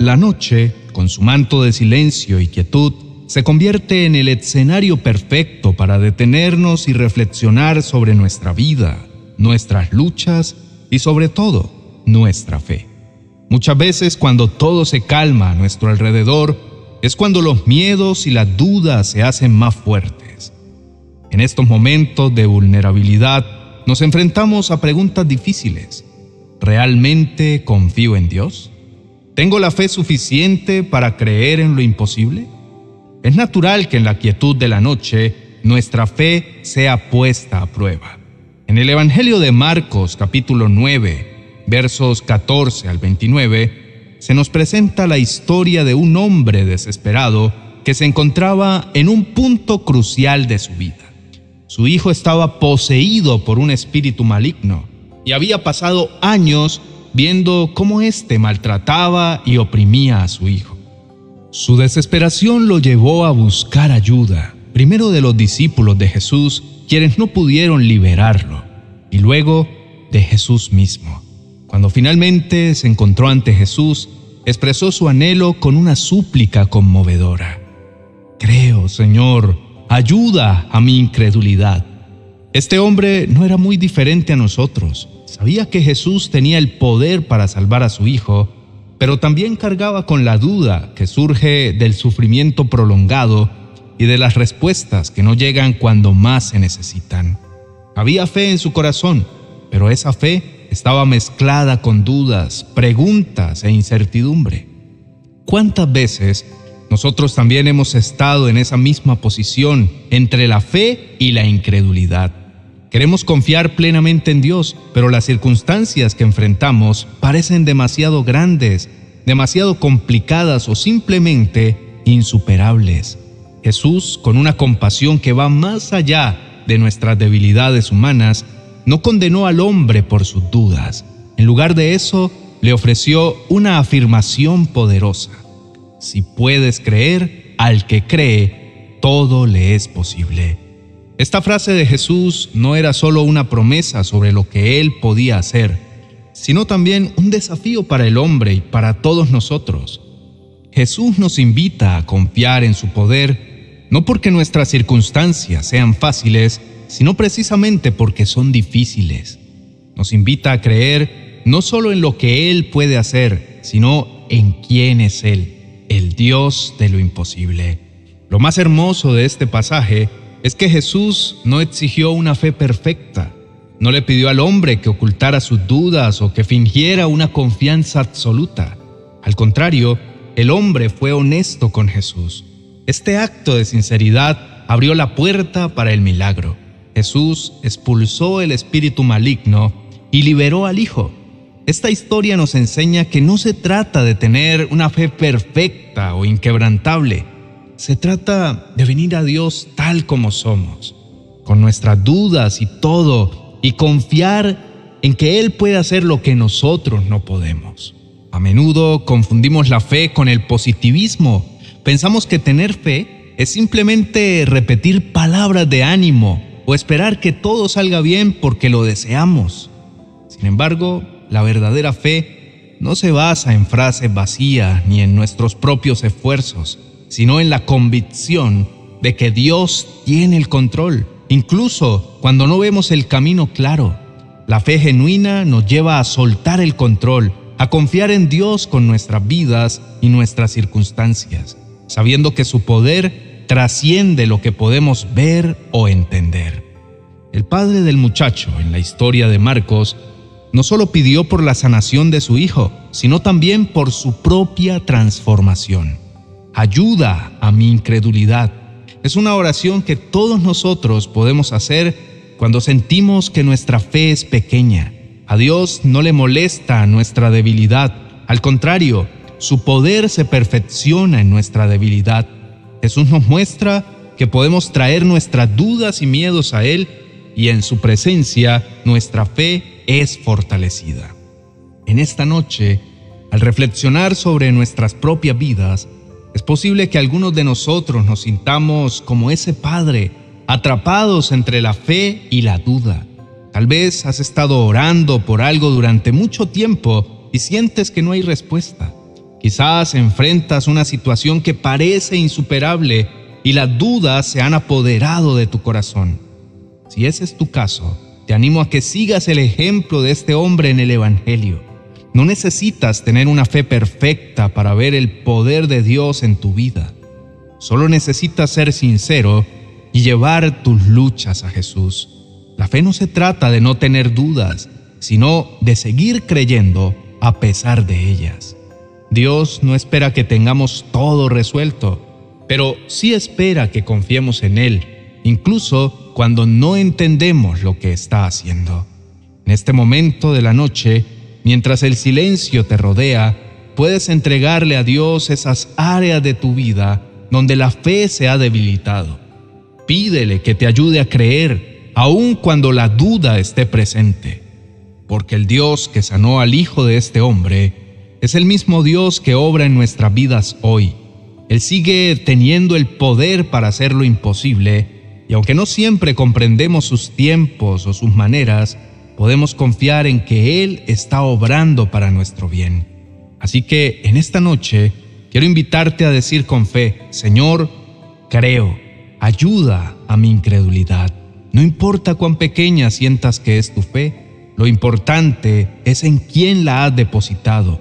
La noche, con su manto de silencio y quietud, se convierte en el escenario perfecto para detenernos y reflexionar sobre nuestra vida, nuestras luchas y sobre todo nuestra fe. Muchas veces cuando todo se calma a nuestro alrededor, es cuando los miedos y las dudas se hacen más fuertes. En estos momentos de vulnerabilidad nos enfrentamos a preguntas difíciles. ¿Realmente confío en Dios? ¿Tengo la fe suficiente para creer en lo imposible? Es natural que en la quietud de la noche nuestra fe sea puesta a prueba. En el Evangelio de Marcos capítulo 9, versos 14 al 29, se nos presenta la historia de un hombre desesperado que se encontraba en un punto crucial de su vida. Su hijo estaba poseído por un espíritu maligno y había pasado años viendo cómo éste maltrataba y oprimía a su hijo. Su desesperación lo llevó a buscar ayuda, primero de los discípulos de Jesús, quienes no pudieron liberarlo, y luego de Jesús mismo. Cuando finalmente se encontró ante Jesús, expresó su anhelo con una súplica conmovedora. Creo, Señor, ayuda a mi incredulidad. Este hombre no era muy diferente a nosotros. Sabía que Jesús tenía el poder para salvar a su hijo, pero también cargaba con la duda que surge del sufrimiento prolongado y de las respuestas que no llegan cuando más se necesitan. Había fe en su corazón, pero esa fe estaba mezclada con dudas, preguntas e incertidumbre. ¿Cuántas veces nosotros también hemos estado en esa misma posición entre la fe y la incredulidad. Queremos confiar plenamente en Dios, pero las circunstancias que enfrentamos parecen demasiado grandes, demasiado complicadas o simplemente insuperables. Jesús, con una compasión que va más allá de nuestras debilidades humanas, no condenó al hombre por sus dudas. En lugar de eso, le ofreció una afirmación poderosa. Si puedes creer, al que cree, todo le es posible. Esta frase de Jesús no era solo una promesa sobre lo que él podía hacer, sino también un desafío para el hombre y para todos nosotros. Jesús nos invita a confiar en su poder, no porque nuestras circunstancias sean fáciles, sino precisamente porque son difíciles. Nos invita a creer no solo en lo que Él puede hacer, sino en quién es Él el Dios de lo imposible. Lo más hermoso de este pasaje es que Jesús no exigió una fe perfecta, no le pidió al hombre que ocultara sus dudas o que fingiera una confianza absoluta. Al contrario, el hombre fue honesto con Jesús. Este acto de sinceridad abrió la puerta para el milagro. Jesús expulsó el espíritu maligno y liberó al Hijo. Esta historia nos enseña que no se trata de tener una fe perfecta o inquebrantable. Se trata de venir a Dios tal como somos, con nuestras dudas y todo, y confiar en que Él puede hacer lo que nosotros no podemos. A menudo confundimos la fe con el positivismo. Pensamos que tener fe es simplemente repetir palabras de ánimo o esperar que todo salga bien porque lo deseamos. Sin embargo, la verdadera fe no se basa en frases vacías ni en nuestros propios esfuerzos, sino en la convicción de que Dios tiene el control, incluso cuando no vemos el camino claro. La fe genuina nos lleva a soltar el control, a confiar en Dios con nuestras vidas y nuestras circunstancias, sabiendo que su poder trasciende lo que podemos ver o entender. El padre del muchacho en la historia de Marcos no solo pidió por la sanación de su hijo, sino también por su propia transformación. Ayuda a mi incredulidad. Es una oración que todos nosotros podemos hacer cuando sentimos que nuestra fe es pequeña. A Dios no le molesta nuestra debilidad. Al contrario, su poder se perfecciona en nuestra debilidad. Jesús nos muestra que podemos traer nuestras dudas y miedos a Él y en su presencia nuestra fe es fortalecida. En esta noche, al reflexionar sobre nuestras propias vidas, es posible que algunos de nosotros nos sintamos como ese padre, atrapados entre la fe y la duda. Tal vez has estado orando por algo durante mucho tiempo y sientes que no hay respuesta. Quizás enfrentas una situación que parece insuperable y las dudas se han apoderado de tu corazón. Si ese es tu caso, te animo a que sigas el ejemplo de este hombre en el Evangelio. No necesitas tener una fe perfecta para ver el poder de Dios en tu vida. Solo necesitas ser sincero y llevar tus luchas a Jesús. La fe no se trata de no tener dudas, sino de seguir creyendo a pesar de ellas. Dios no espera que tengamos todo resuelto, pero sí espera que confiemos en Él, incluso cuando no entendemos lo que está haciendo. En este momento de la noche, mientras el silencio te rodea, puedes entregarle a Dios esas áreas de tu vida donde la fe se ha debilitado. Pídele que te ayude a creer, aun cuando la duda esté presente, porque el Dios que sanó al hijo de este hombre es el mismo Dios que obra en nuestras vidas hoy él sigue teniendo el poder para hacer lo imposible y aunque no siempre comprendemos sus tiempos o sus maneras, podemos confiar en que Él está obrando para nuestro bien. Así que en esta noche quiero invitarte a decir con fe, Señor, creo, ayuda a mi incredulidad. No importa cuán pequeña sientas que es tu fe, lo importante es en quién la has depositado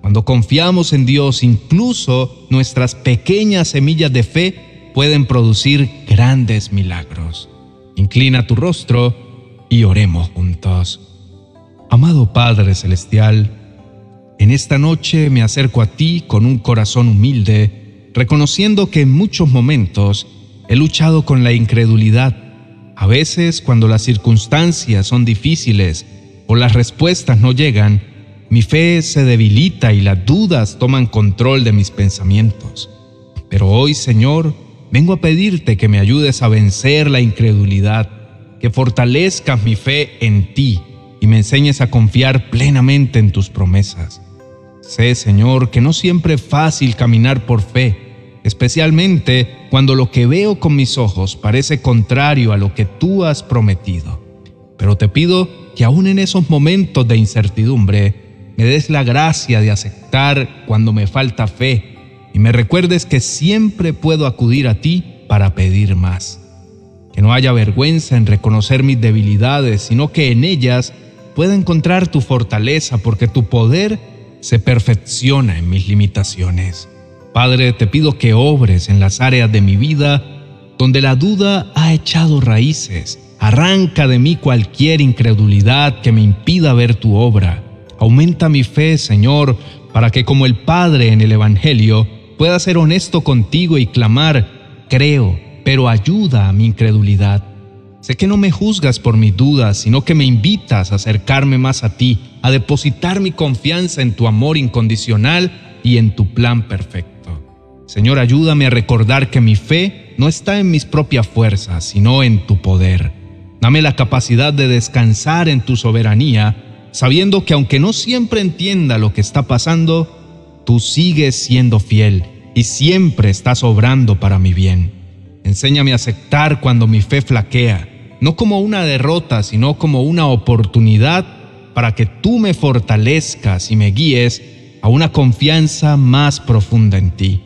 cuando confiamos en Dios, incluso nuestras pequeñas semillas de fe pueden producir grandes milagros. Inclina tu rostro y oremos juntos. Amado Padre Celestial, en esta noche me acerco a ti con un corazón humilde, reconociendo que en muchos momentos he luchado con la incredulidad. A veces, cuando las circunstancias son difíciles o las respuestas no llegan, mi fe se debilita y las dudas toman control de mis pensamientos. Pero hoy, Señor, vengo a pedirte que me ayudes a vencer la incredulidad, que fortalezcas mi fe en ti y me enseñes a confiar plenamente en tus promesas. Sé, Señor, que no siempre es fácil caminar por fe, especialmente cuando lo que veo con mis ojos parece contrario a lo que tú has prometido. Pero te pido que aún en esos momentos de incertidumbre, me des la gracia de aceptar cuando me falta fe y me recuerdes que siempre puedo acudir a ti para pedir más. Que no haya vergüenza en reconocer mis debilidades, sino que en ellas pueda encontrar tu fortaleza porque tu poder se perfecciona en mis limitaciones. Padre, te pido que obres en las áreas de mi vida donde la duda ha echado raíces. Arranca de mí cualquier incredulidad que me impida ver tu obra Aumenta mi fe, Señor, para que como el Padre en el Evangelio pueda ser honesto contigo y clamar, creo, pero ayuda a mi incredulidad. Sé que no me juzgas por mis dudas, sino que me invitas a acercarme más a ti, a depositar mi confianza en tu amor incondicional y en tu plan perfecto. Señor, ayúdame a recordar que mi fe no está en mis propias fuerzas, sino en tu poder. Dame la capacidad de descansar en tu soberanía sabiendo que aunque no siempre entienda lo que está pasando, tú sigues siendo fiel y siempre estás obrando para mi bien. Enséñame a aceptar cuando mi fe flaquea, no como una derrota, sino como una oportunidad para que tú me fortalezcas y me guíes a una confianza más profunda en ti.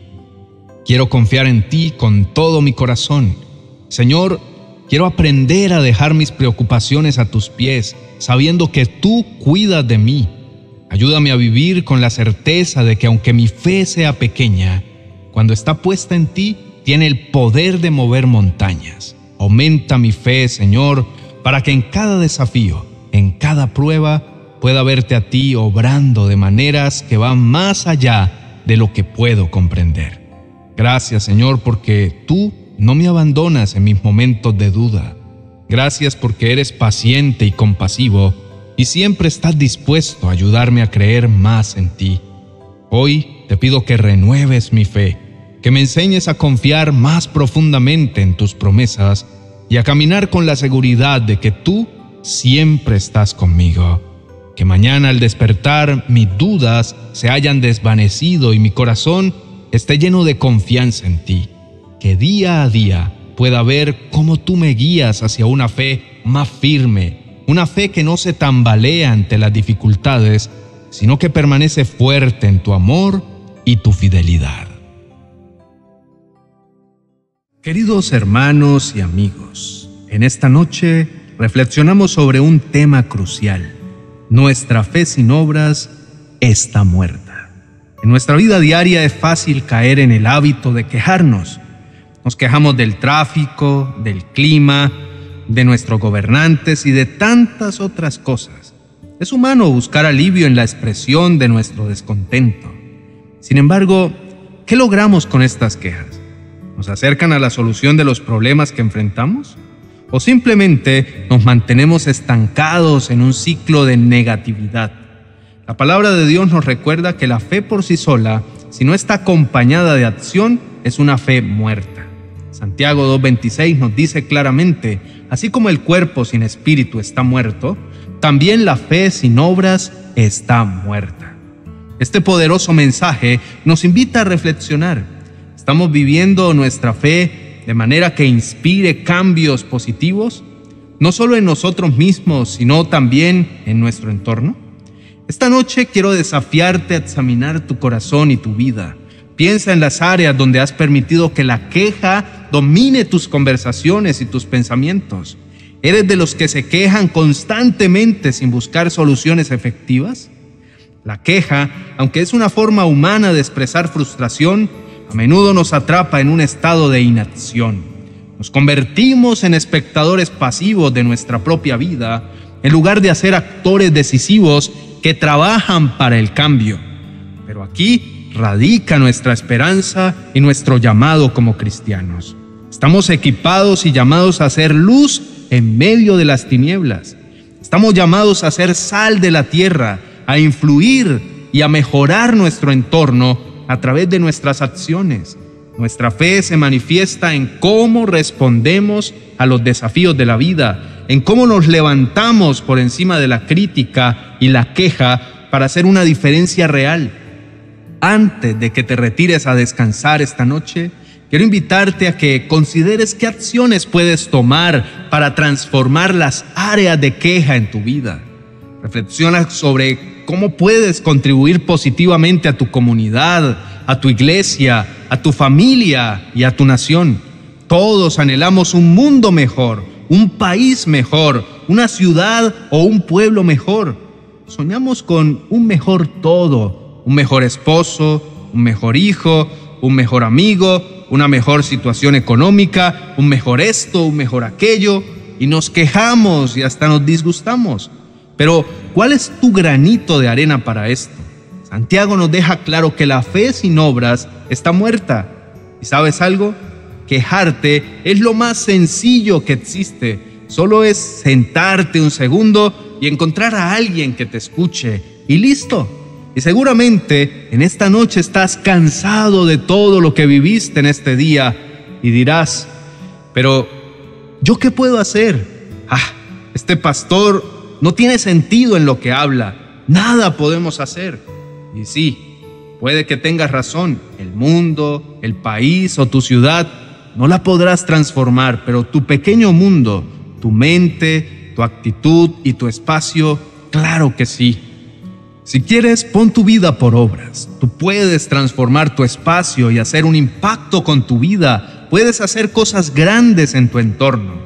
Quiero confiar en ti con todo mi corazón. Señor, Quiero aprender a dejar mis preocupaciones a tus pies, sabiendo que tú cuidas de mí. Ayúdame a vivir con la certeza de que aunque mi fe sea pequeña, cuando está puesta en ti, tiene el poder de mover montañas. Aumenta mi fe, Señor, para que en cada desafío, en cada prueba, pueda verte a ti obrando de maneras que van más allá de lo que puedo comprender. Gracias, Señor, porque tú no me abandonas en mis momentos de duda. Gracias porque eres paciente y compasivo y siempre estás dispuesto a ayudarme a creer más en ti. Hoy te pido que renueves mi fe, que me enseñes a confiar más profundamente en tus promesas y a caminar con la seguridad de que tú siempre estás conmigo. Que mañana al despertar mis dudas se hayan desvanecido y mi corazón esté lleno de confianza en ti que día a día pueda ver cómo tú me guías hacia una fe más firme, una fe que no se tambalea ante las dificultades, sino que permanece fuerte en tu amor y tu fidelidad. Queridos hermanos y amigos, en esta noche reflexionamos sobre un tema crucial. Nuestra fe sin obras está muerta. En nuestra vida diaria es fácil caer en el hábito de quejarnos. Nos quejamos del tráfico, del clima, de nuestros gobernantes y de tantas otras cosas. Es humano buscar alivio en la expresión de nuestro descontento. Sin embargo, ¿qué logramos con estas quejas? ¿Nos acercan a la solución de los problemas que enfrentamos? ¿O simplemente nos mantenemos estancados en un ciclo de negatividad? La palabra de Dios nos recuerda que la fe por sí sola, si no está acompañada de acción, es una fe muerta. Santiago 2.26 nos dice claramente, así como el cuerpo sin espíritu está muerto, también la fe sin obras está muerta. Este poderoso mensaje nos invita a reflexionar. ¿Estamos viviendo nuestra fe de manera que inspire cambios positivos? No solo en nosotros mismos, sino también en nuestro entorno. Esta noche quiero desafiarte a examinar tu corazón y tu vida. Piensa en las áreas donde has permitido que la queja domine tus conversaciones y tus pensamientos. ¿Eres de los que se quejan constantemente sin buscar soluciones efectivas? La queja, aunque es una forma humana de expresar frustración, a menudo nos atrapa en un estado de inacción. Nos convertimos en espectadores pasivos de nuestra propia vida en lugar de ser actores decisivos que trabajan para el cambio. Pero aquí radica nuestra esperanza y nuestro llamado como cristianos. Estamos equipados y llamados a ser luz en medio de las tinieblas. Estamos llamados a ser sal de la tierra, a influir y a mejorar nuestro entorno a través de nuestras acciones. Nuestra fe se manifiesta en cómo respondemos a los desafíos de la vida, en cómo nos levantamos por encima de la crítica y la queja para hacer una diferencia real. Antes de que te retires a descansar esta noche, Quiero invitarte a que consideres qué acciones puedes tomar para transformar las áreas de queja en tu vida. Reflexiona sobre cómo puedes contribuir positivamente a tu comunidad, a tu iglesia, a tu familia y a tu nación. Todos anhelamos un mundo mejor, un país mejor, una ciudad o un pueblo mejor. Soñamos con un mejor todo, un mejor esposo, un mejor hijo, un mejor amigo, una mejor situación económica, un mejor esto, un mejor aquello, y nos quejamos y hasta nos disgustamos. Pero, ¿cuál es tu granito de arena para esto? Santiago nos deja claro que la fe sin obras está muerta. ¿Y sabes algo? Quejarte es lo más sencillo que existe. Solo es sentarte un segundo y encontrar a alguien que te escuche. Y listo, y seguramente en esta noche estás cansado de todo lo que viviste en este día y dirás, pero ¿yo qué puedo hacer? Ah, este pastor no tiene sentido en lo que habla, nada podemos hacer. Y sí, puede que tengas razón, el mundo, el país o tu ciudad no la podrás transformar, pero tu pequeño mundo, tu mente, tu actitud y tu espacio, claro que sí. Si quieres, pon tu vida por obras. Tú puedes transformar tu espacio y hacer un impacto con tu vida. Puedes hacer cosas grandes en tu entorno.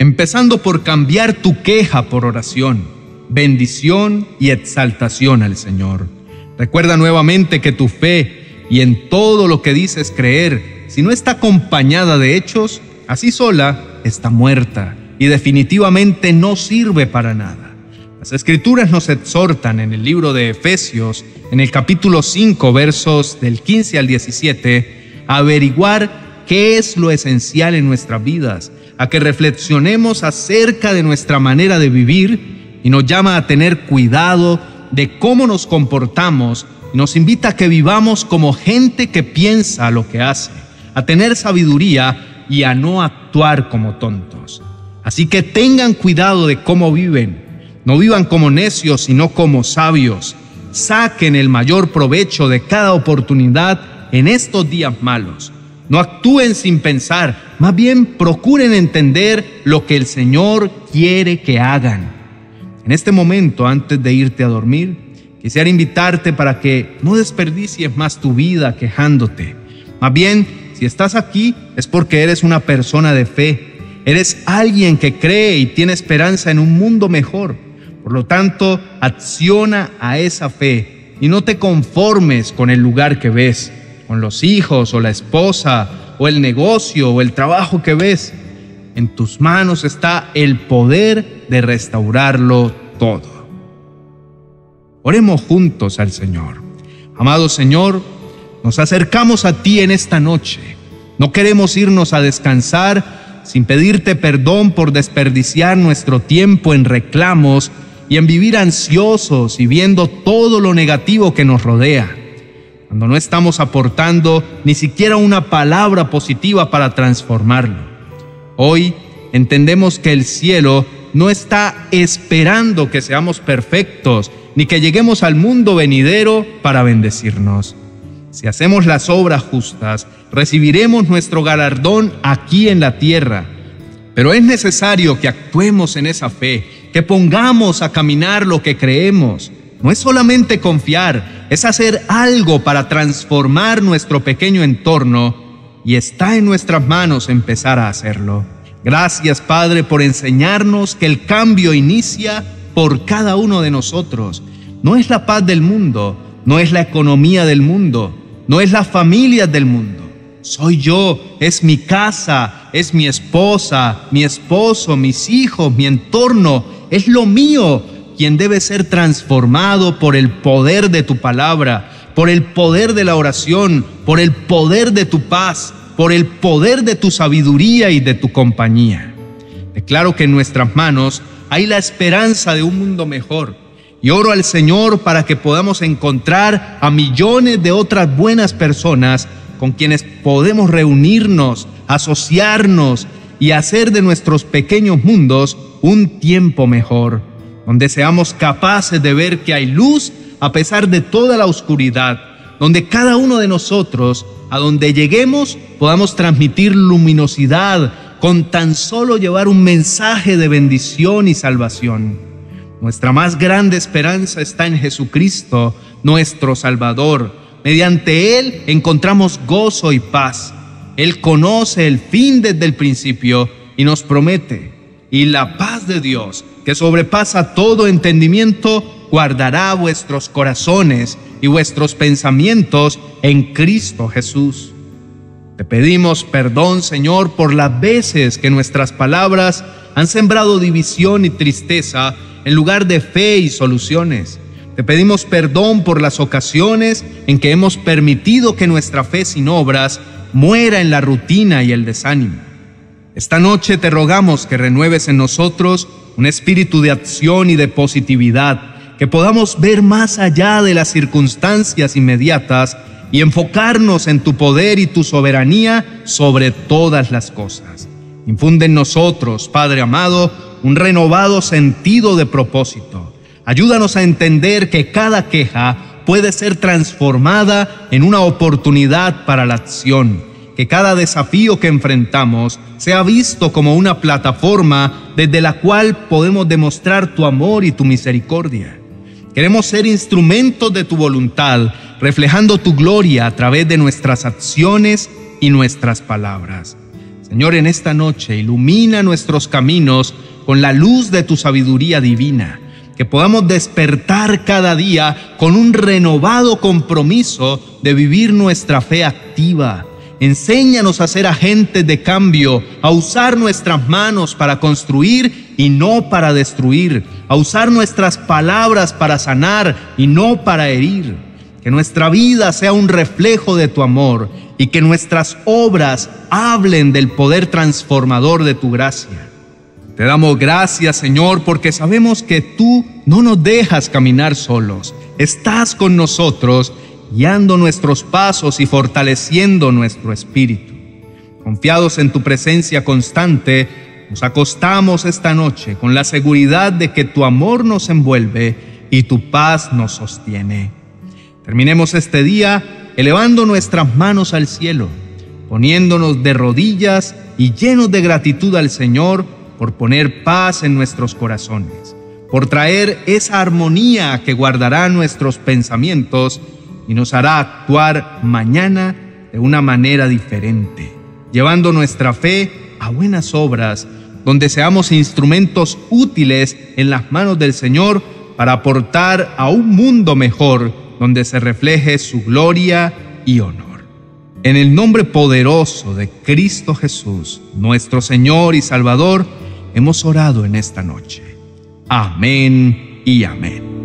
Empezando por cambiar tu queja por oración, bendición y exaltación al Señor. Recuerda nuevamente que tu fe y en todo lo que dices creer, si no está acompañada de hechos, así sola está muerta y definitivamente no sirve para nada. Las escrituras nos exhortan en el libro de Efesios, en el capítulo 5, versos del 15 al 17, a averiguar qué es lo esencial en nuestras vidas, a que reflexionemos acerca de nuestra manera de vivir y nos llama a tener cuidado de cómo nos comportamos y nos invita a que vivamos como gente que piensa lo que hace, a tener sabiduría y a no actuar como tontos. Así que tengan cuidado de cómo viven no vivan como necios, sino como sabios. Saquen el mayor provecho de cada oportunidad en estos días malos. No actúen sin pensar, más bien procuren entender lo que el Señor quiere que hagan. En este momento, antes de irte a dormir, quisiera invitarte para que no desperdicies más tu vida quejándote. Más bien, si estás aquí es porque eres una persona de fe. Eres alguien que cree y tiene esperanza en un mundo mejor. Por lo tanto, acciona a esa fe y no te conformes con el lugar que ves, con los hijos o la esposa o el negocio o el trabajo que ves. En tus manos está el poder de restaurarlo todo. Oremos juntos al Señor. Amado Señor, nos acercamos a ti en esta noche. No queremos irnos a descansar sin pedirte perdón por desperdiciar nuestro tiempo en reclamos y en vivir ansiosos y viendo todo lo negativo que nos rodea, cuando no estamos aportando ni siquiera una palabra positiva para transformarlo. Hoy entendemos que el cielo no está esperando que seamos perfectos ni que lleguemos al mundo venidero para bendecirnos. Si hacemos las obras justas, recibiremos nuestro galardón aquí en la tierra. Pero es necesario que actuemos en esa fe, que pongamos a caminar lo que creemos. No es solamente confiar, es hacer algo para transformar nuestro pequeño entorno y está en nuestras manos empezar a hacerlo. Gracias Padre por enseñarnos que el cambio inicia por cada uno de nosotros. No es la paz del mundo, no es la economía del mundo, no es la familia del mundo. Soy yo, es mi casa, es mi esposa, mi esposo, mis hijos, mi entorno, es lo mío quien debe ser transformado por el poder de tu palabra, por el poder de la oración, por el poder de tu paz, por el poder de tu sabiduría y de tu compañía. Declaro que en nuestras manos hay la esperanza de un mundo mejor y oro al Señor para que podamos encontrar a millones de otras buenas personas con quienes podemos reunirnos, asociarnos y hacer de nuestros pequeños mundos un tiempo mejor, donde seamos capaces de ver que hay luz a pesar de toda la oscuridad, donde cada uno de nosotros, a donde lleguemos, podamos transmitir luminosidad con tan solo llevar un mensaje de bendición y salvación. Nuestra más grande esperanza está en Jesucristo, nuestro Salvador. Mediante Él encontramos gozo y paz. Él conoce el fin desde el principio y nos promete, y la paz de Dios, que sobrepasa todo entendimiento, guardará vuestros corazones y vuestros pensamientos en Cristo Jesús. Te pedimos perdón, Señor, por las veces que nuestras palabras han sembrado división y tristeza en lugar de fe y soluciones. Te pedimos perdón por las ocasiones en que hemos permitido que nuestra fe sin obras muera en la rutina y el desánimo. Esta noche te rogamos que renueves en nosotros un espíritu de acción y de positividad, que podamos ver más allá de las circunstancias inmediatas y enfocarnos en tu poder y tu soberanía sobre todas las cosas. Infunde en nosotros, Padre amado, un renovado sentido de propósito. Ayúdanos a entender que cada queja puede ser transformada en una oportunidad para la acción, que cada desafío que enfrentamos sea visto como una plataforma desde la cual podemos demostrar tu amor y tu misericordia. Queremos ser instrumentos de tu voluntad, reflejando tu gloria a través de nuestras acciones y nuestras palabras. Señor, en esta noche ilumina nuestros caminos con la luz de tu sabiduría divina, que podamos despertar cada día con un renovado compromiso de vivir nuestra fe activa. Enséñanos a ser agentes de cambio, a usar nuestras manos para construir y no para destruir, a usar nuestras palabras para sanar y no para herir. Que nuestra vida sea un reflejo de tu amor y que nuestras obras hablen del poder transformador de tu gracia. Te damos gracias, Señor, porque sabemos que tú no nos dejas caminar solos. Estás con nosotros, guiando nuestros pasos y fortaleciendo nuestro espíritu. Confiados en tu presencia constante, nos acostamos esta noche con la seguridad de que tu amor nos envuelve y tu paz nos sostiene. Terminemos este día elevando nuestras manos al cielo, poniéndonos de rodillas y llenos de gratitud al Señor por poner paz en nuestros corazones, por traer esa armonía que guardará nuestros pensamientos y nos hará actuar mañana de una manera diferente, llevando nuestra fe a buenas obras, donde seamos instrumentos útiles en las manos del Señor para aportar a un mundo mejor, donde se refleje su gloria y honor. En el nombre poderoso de Cristo Jesús, nuestro Señor y Salvador, hemos orado en esta noche. Amén y amén.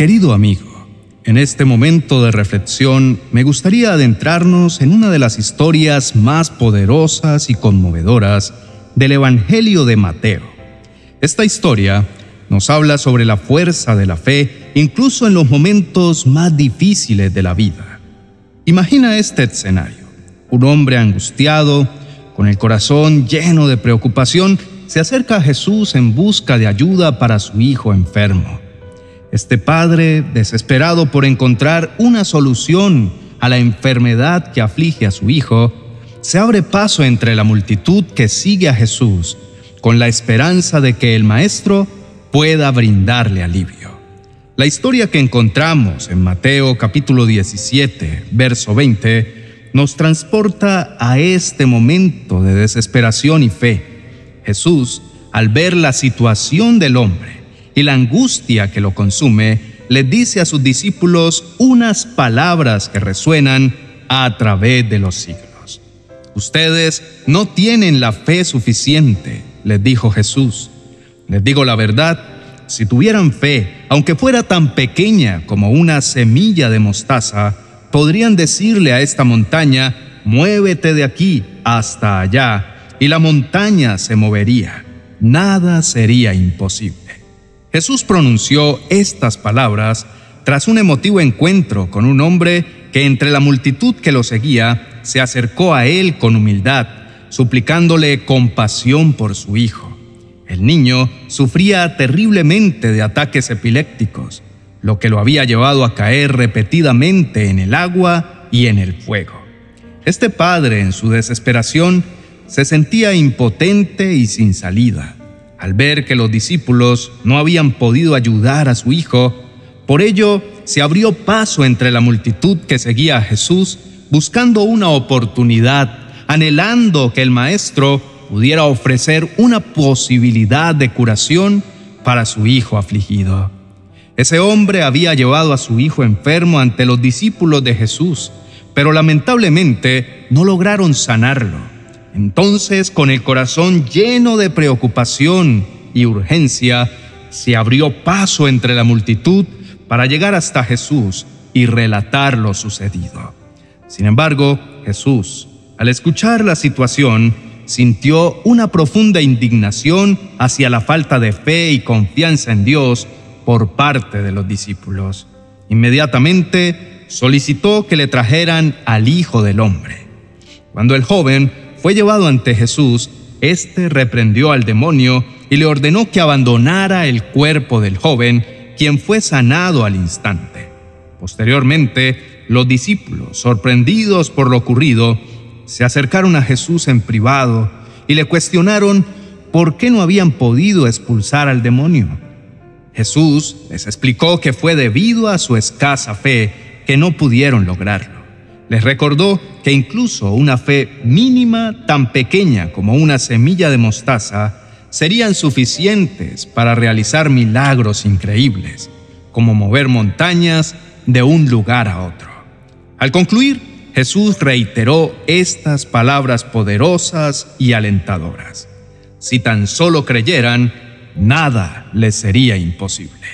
Querido amigo, en este momento de reflexión me gustaría adentrarnos en una de las historias más poderosas y conmovedoras del Evangelio de Mateo. Esta historia nos habla sobre la fuerza de la fe incluso en los momentos más difíciles de la vida. Imagina este escenario. Un hombre angustiado, con el corazón lleno de preocupación, se acerca a Jesús en busca de ayuda para su hijo enfermo. Este padre, desesperado por encontrar una solución a la enfermedad que aflige a su hijo, se abre paso entre la multitud que sigue a Jesús, con la esperanza de que el Maestro pueda brindarle alivio. La historia que encontramos en Mateo capítulo 17, verso 20, nos transporta a este momento de desesperación y fe. Jesús, al ver la situación del hombre y la angustia que lo consume, le dice a sus discípulos unas palabras que resuenan a través de los siglos. Ustedes no tienen la fe suficiente, les dijo Jesús. Les digo la verdad, si tuvieran fe, aunque fuera tan pequeña como una semilla de mostaza, podrían decirle a esta montaña, muévete de aquí hasta allá, y la montaña se movería. Nada sería imposible. Jesús pronunció estas palabras tras un emotivo encuentro con un hombre que entre la multitud que lo seguía se acercó a él con humildad, suplicándole compasión por su hijo. El niño sufría terriblemente de ataques epilépticos, lo que lo había llevado a caer repetidamente en el agua y en el fuego. Este padre, en su desesperación, se sentía impotente y sin salida. Al ver que los discípulos no habían podido ayudar a su hijo, por ello se abrió paso entre la multitud que seguía a Jesús, buscando una oportunidad, anhelando que el Maestro pudiera ofrecer una posibilidad de curación para su hijo afligido. Ese hombre había llevado a su hijo enfermo ante los discípulos de Jesús, pero lamentablemente no lograron sanarlo. Entonces, con el corazón lleno de preocupación y urgencia, se abrió paso entre la multitud para llegar hasta Jesús y relatar lo sucedido. Sin embargo, Jesús, al escuchar la situación, sintió una profunda indignación hacia la falta de fe y confianza en Dios por parte de los discípulos. Inmediatamente solicitó que le trajeran al Hijo del Hombre. Cuando el joven fue llevado ante Jesús, éste reprendió al demonio y le ordenó que abandonara el cuerpo del joven, quien fue sanado al instante. Posteriormente, los discípulos, sorprendidos por lo ocurrido, se acercaron a Jesús en privado y le cuestionaron por qué no habían podido expulsar al demonio. Jesús les explicó que fue debido a su escasa fe que no pudieron lograrlo. Les recordó que incluso una fe mínima tan pequeña como una semilla de mostaza serían suficientes para realizar milagros increíbles, como mover montañas de un lugar a otro. Al concluir, Jesús reiteró estas palabras poderosas y alentadoras. Si tan solo creyeran, nada les sería imposible.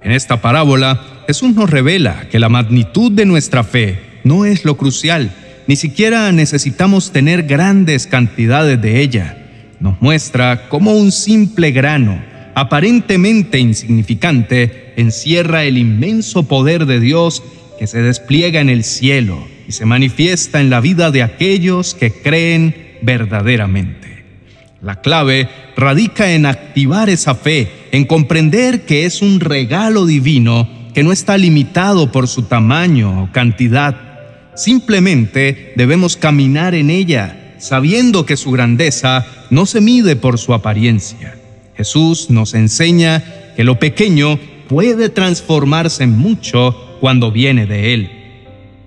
En esta parábola, Jesús nos revela que la magnitud de nuestra fe no es lo crucial, ni siquiera necesitamos tener grandes cantidades de ella. Nos muestra cómo un simple grano, aparentemente insignificante, encierra el inmenso poder de Dios que se despliega en el cielo y se manifiesta en la vida de aquellos que creen verdaderamente. La clave radica en activar esa fe, en comprender que es un regalo divino que no está limitado por su tamaño o cantidad. Simplemente debemos caminar en ella, sabiendo que su grandeza no se mide por su apariencia. Jesús nos enseña que lo pequeño puede transformarse en mucho cuando viene de Él.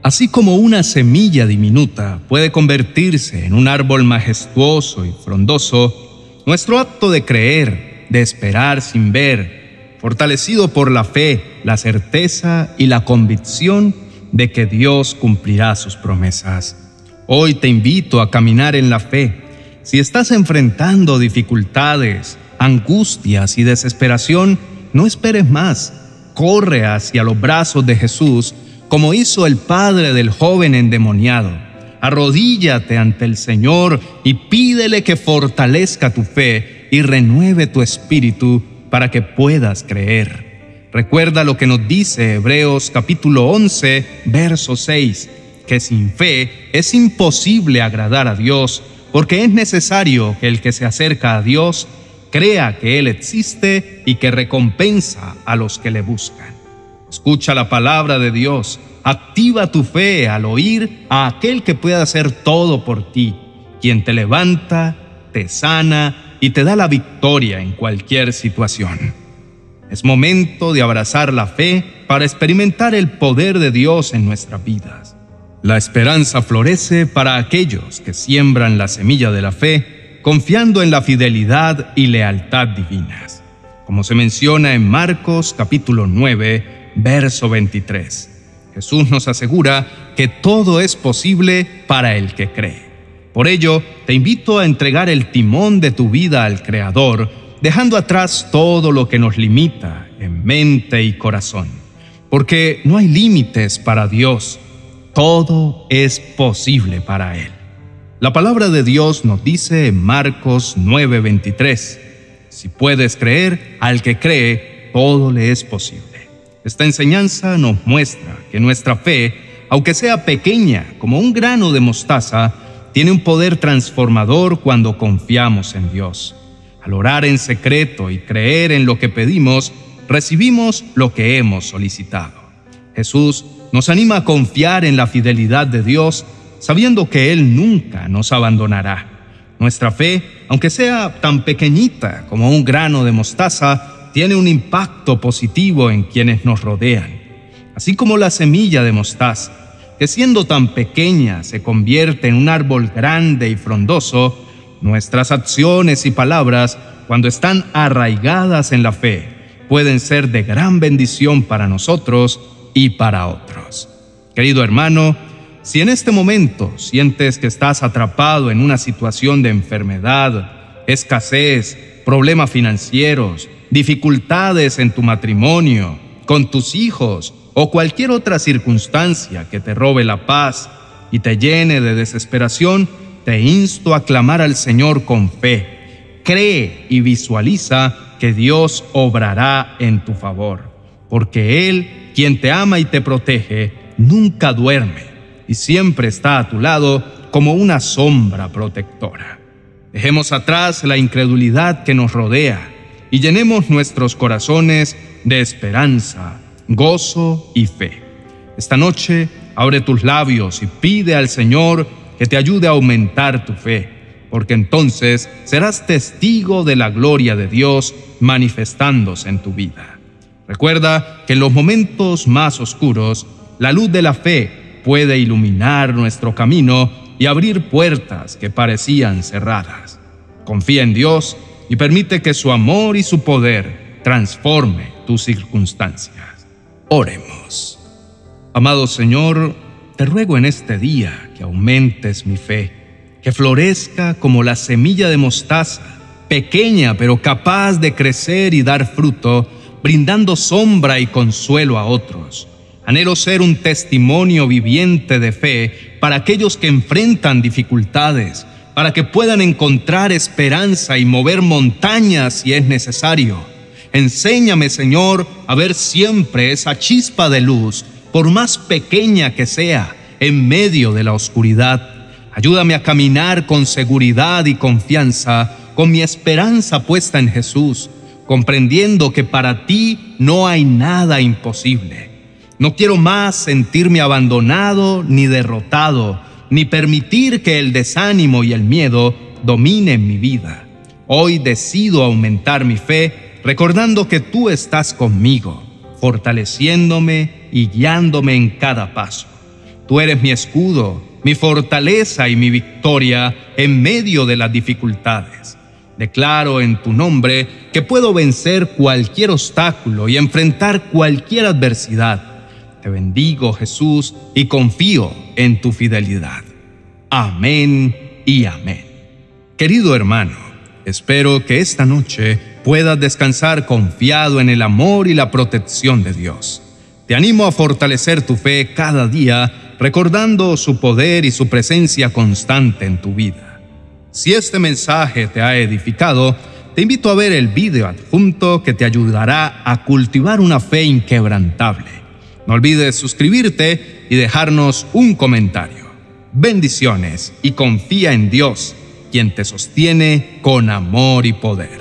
Así como una semilla diminuta puede convertirse en un árbol majestuoso y frondoso, nuestro acto de creer, de esperar sin ver, fortalecido por la fe, la certeza y la convicción de que Dios cumplirá sus promesas. Hoy te invito a caminar en la fe. Si estás enfrentando dificultades, angustias y desesperación, no esperes más. Corre hacia los brazos de Jesús como hizo el padre del joven endemoniado. Arrodíllate ante el Señor y pídele que fortalezca tu fe y renueve tu espíritu para que puedas creer. Recuerda lo que nos dice Hebreos capítulo 11, verso 6, que sin fe es imposible agradar a Dios, porque es necesario que el que se acerca a Dios crea que Él existe y que recompensa a los que le buscan. Escucha la palabra de Dios, activa tu fe al oír a aquel que puede hacer todo por ti, quien te levanta, te sana y te da la victoria en cualquier situación. Es momento de abrazar la fe para experimentar el poder de Dios en nuestras vidas. La esperanza florece para aquellos que siembran la semilla de la fe, confiando en la fidelidad y lealtad divinas, como se menciona en Marcos capítulo 9, verso 23. Jesús nos asegura que todo es posible para el que cree. Por ello, te invito a entregar el timón de tu vida al Creador, dejando atrás todo lo que nos limita en mente y corazón. Porque no hay límites para Dios, todo es posible para Él. La palabra de Dios nos dice en Marcos 9:23, si puedes creer, al que cree, todo le es posible. Esta enseñanza nos muestra que nuestra fe, aunque sea pequeña como un grano de mostaza, tiene un poder transformador cuando confiamos en Dios. Al orar en secreto y creer en lo que pedimos, recibimos lo que hemos solicitado. Jesús nos anima a confiar en la fidelidad de Dios, sabiendo que Él nunca nos abandonará. Nuestra fe, aunque sea tan pequeñita como un grano de mostaza, tiene un impacto positivo en quienes nos rodean, así como la semilla de mostaza, que siendo tan pequeña se convierte en un árbol grande y frondoso, nuestras acciones y palabras, cuando están arraigadas en la fe, pueden ser de gran bendición para nosotros y para otros. Querido hermano, si en este momento sientes que estás atrapado en una situación de enfermedad, escasez, problemas financieros, dificultades en tu matrimonio, con tus hijos o cualquier otra circunstancia que te robe la paz y te llene de desesperación, te insto a clamar al Señor con fe. Cree y visualiza que Dios obrará en tu favor, porque Él, quien te ama y te protege, nunca duerme y siempre está a tu lado como una sombra protectora. Dejemos atrás la incredulidad que nos rodea y llenemos nuestros corazones de esperanza, gozo y fe. Esta noche abre tus labios y pide al Señor que te ayude a aumentar tu fe, porque entonces serás testigo de la gloria de Dios manifestándose en tu vida. Recuerda que en los momentos más oscuros, la luz de la fe puede iluminar nuestro camino y abrir puertas que parecían cerradas. Confía en Dios y permite que su amor y su poder transforme tus circunstancias. Oremos. Amado Señor, te ruego en este día que aumentes mi fe, que florezca como la semilla de mostaza, pequeña pero capaz de crecer y dar fruto, brindando sombra y consuelo a otros. Anhelo ser un testimonio viviente de fe para aquellos que enfrentan dificultades, para que puedan encontrar esperanza y mover montañas si es necesario. Enséñame, Señor, a ver siempre esa chispa de luz, por más pequeña que sea, en medio de la oscuridad. Ayúdame a caminar con seguridad y confianza, con mi esperanza puesta en Jesús, comprendiendo que para ti no hay nada imposible. No quiero más sentirme abandonado ni derrotado, ni permitir que el desánimo y el miedo dominen mi vida. Hoy decido aumentar mi fe recordando que tú estás conmigo, fortaleciéndome y guiándome en cada paso. Tú eres mi escudo, mi fortaleza y mi victoria en medio de las dificultades. Declaro en tu nombre que puedo vencer cualquier obstáculo y enfrentar cualquier adversidad. Te bendigo Jesús y confío en tu fidelidad. Amén y amén. Querido hermano, espero que esta noche puedas descansar confiado en el amor y la protección de Dios. Te animo a fortalecer tu fe cada día recordando su poder y su presencia constante en tu vida. Si este mensaje te ha edificado, te invito a ver el video adjunto que te ayudará a cultivar una fe inquebrantable. No olvides suscribirte y dejarnos un comentario. Bendiciones y confía en Dios, quien te sostiene con amor y poder.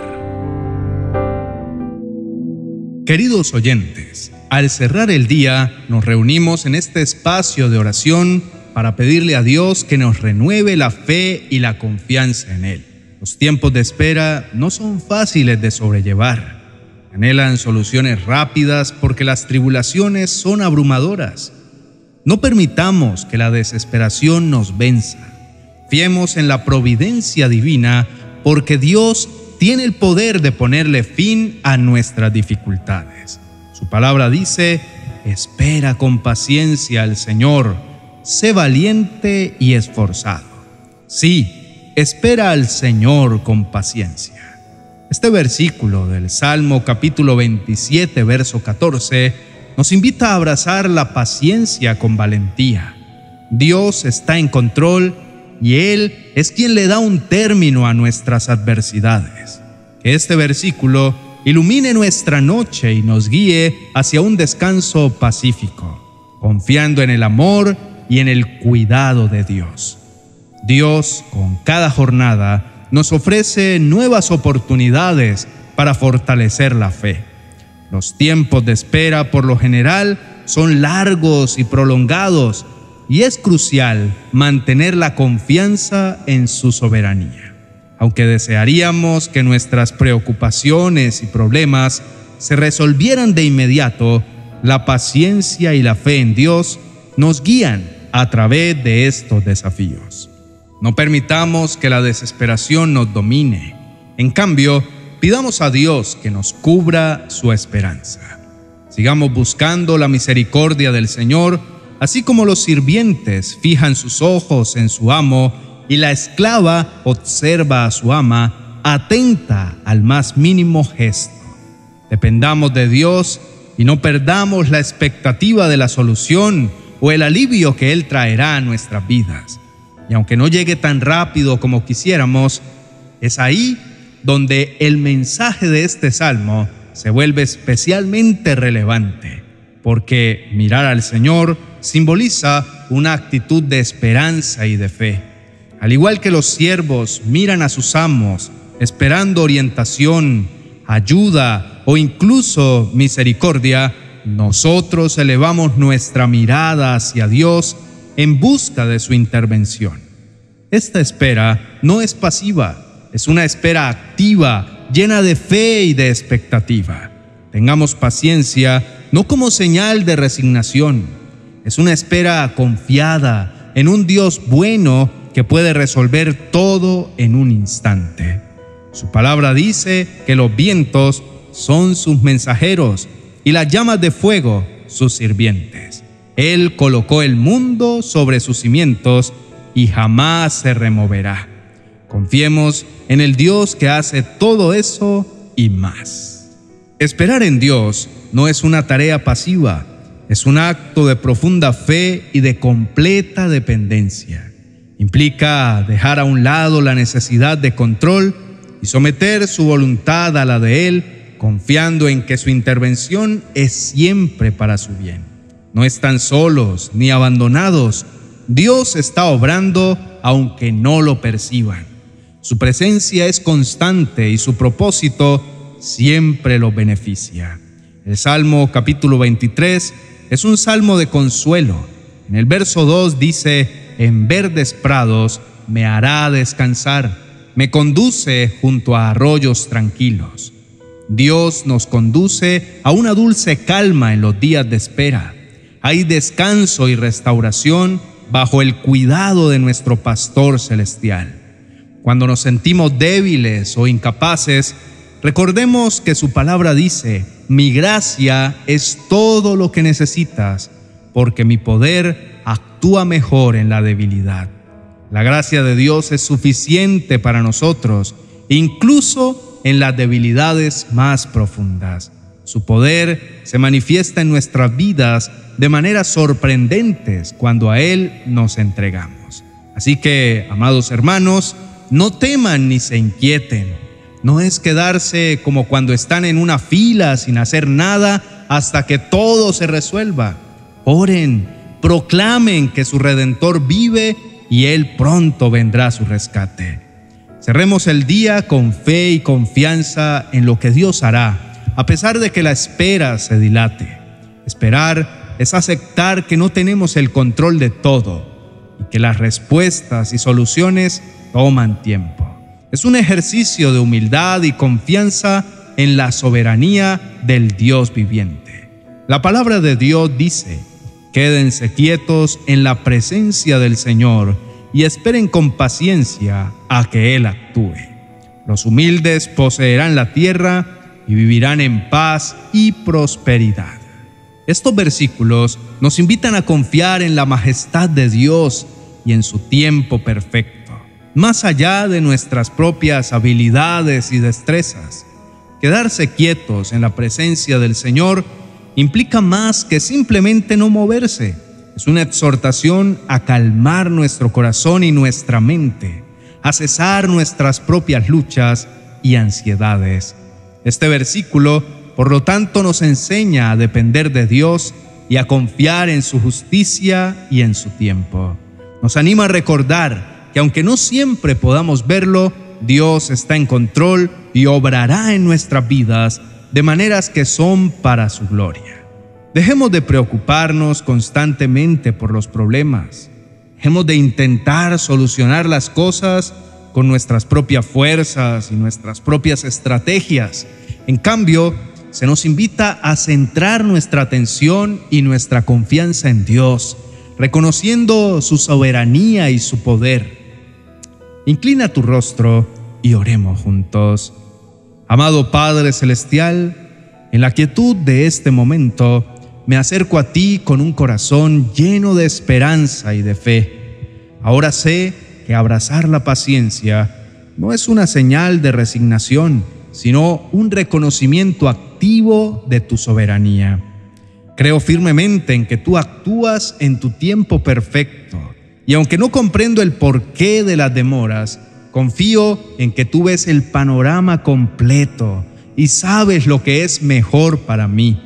Queridos oyentes, al cerrar el día, nos reunimos en este espacio de oración para pedirle a Dios que nos renueve la fe y la confianza en Él. Los tiempos de espera no son fáciles de sobrellevar. Anhelan soluciones rápidas porque las tribulaciones son abrumadoras. No permitamos que la desesperación nos venza. Fiemos en la providencia divina porque Dios tiene el poder de ponerle fin a nuestras dificultades. Su palabra dice, espera con paciencia al Señor, sé valiente y esforzado. Sí, espera al Señor con paciencia. Este versículo del Salmo capítulo 27, verso 14, nos invita a abrazar la paciencia con valentía. Dios está en control y Él es quien le da un término a nuestras adversidades. Este versículo ilumine nuestra noche y nos guíe hacia un descanso pacífico, confiando en el amor y en el cuidado de Dios. Dios, con cada jornada, nos ofrece nuevas oportunidades para fortalecer la fe. Los tiempos de espera por lo general son largos y prolongados y es crucial mantener la confianza en su soberanía. Aunque desearíamos que nuestras preocupaciones y problemas se resolvieran de inmediato, la paciencia y la fe en Dios nos guían a través de estos desafíos. No permitamos que la desesperación nos domine. En cambio, pidamos a Dios que nos cubra su esperanza. Sigamos buscando la misericordia del Señor, así como los sirvientes fijan sus ojos en su amo y la esclava observa a su ama atenta al más mínimo gesto. Dependamos de Dios y no perdamos la expectativa de la solución o el alivio que Él traerá a nuestras vidas. Y aunque no llegue tan rápido como quisiéramos, es ahí donde el mensaje de este salmo se vuelve especialmente relevante, porque mirar al Señor simboliza una actitud de esperanza y de fe. Al igual que los siervos miran a sus amos esperando orientación, ayuda o incluso misericordia, nosotros elevamos nuestra mirada hacia Dios en busca de su intervención. Esta espera no es pasiva, es una espera activa, llena de fe y de expectativa. Tengamos paciencia no como señal de resignación, es una espera confiada en un Dios bueno que puede resolver todo en un instante. Su palabra dice que los vientos son sus mensajeros y las llamas de fuego sus sirvientes. Él colocó el mundo sobre sus cimientos y jamás se removerá. Confiemos en el Dios que hace todo eso y más. Esperar en Dios no es una tarea pasiva, es un acto de profunda fe y de completa dependencia. Implica dejar a un lado la necesidad de control y someter su voluntad a la de Él, confiando en que su intervención es siempre para su bien. No están solos ni abandonados. Dios está obrando aunque no lo perciban. Su presencia es constante y su propósito siempre lo beneficia. El Salmo capítulo 23 es un salmo de consuelo. En el verso 2 dice, en verdes prados me hará descansar, me conduce junto a arroyos tranquilos. Dios nos conduce a una dulce calma en los días de espera. Hay descanso y restauración bajo el cuidado de nuestro pastor celestial. Cuando nos sentimos débiles o incapaces, recordemos que su palabra dice, mi gracia es todo lo que necesitas, porque mi poder actúa mejor en la debilidad. La gracia de Dios es suficiente para nosotros, incluso en las debilidades más profundas. Su poder se manifiesta en nuestras vidas de maneras sorprendentes cuando a Él nos entregamos. Así que, amados hermanos, no teman ni se inquieten. No es quedarse como cuando están en una fila sin hacer nada hasta que todo se resuelva. Oren, proclamen que su Redentor vive y Él pronto vendrá a su rescate. Cerremos el día con fe y confianza en lo que Dios hará, a pesar de que la espera se dilate. Esperar es aceptar que no tenemos el control de todo y que las respuestas y soluciones toman tiempo. Es un ejercicio de humildad y confianza en la soberanía del Dios viviente. La palabra de Dios dice, quédense quietos en la presencia del Señor y esperen con paciencia a que Él actúe. Los humildes poseerán la tierra y vivirán en paz y prosperidad. Estos versículos nos invitan a confiar en la majestad de Dios y en su tiempo perfecto más allá de nuestras propias habilidades y destrezas. Quedarse quietos en la presencia del Señor implica más que simplemente no moverse. Es una exhortación a calmar nuestro corazón y nuestra mente, a cesar nuestras propias luchas y ansiedades. Este versículo, por lo tanto, nos enseña a depender de Dios y a confiar en su justicia y en su tiempo. Nos anima a recordar que aunque no siempre podamos verlo, Dios está en control y obrará en nuestras vidas de maneras que son para su gloria. Dejemos de preocuparnos constantemente por los problemas. Dejemos de intentar solucionar las cosas con nuestras propias fuerzas y nuestras propias estrategias. En cambio, se nos invita a centrar nuestra atención y nuestra confianza en Dios, reconociendo su soberanía y su poder. Inclina tu rostro y oremos juntos. Amado Padre Celestial, en la quietud de este momento, me acerco a ti con un corazón lleno de esperanza y de fe. Ahora sé que abrazar la paciencia no es una señal de resignación, sino un reconocimiento activo de tu soberanía. Creo firmemente en que tú actúas en tu tiempo perfecto y aunque no comprendo el porqué de las demoras, confío en que tú ves el panorama completo y sabes lo que es mejor para mí.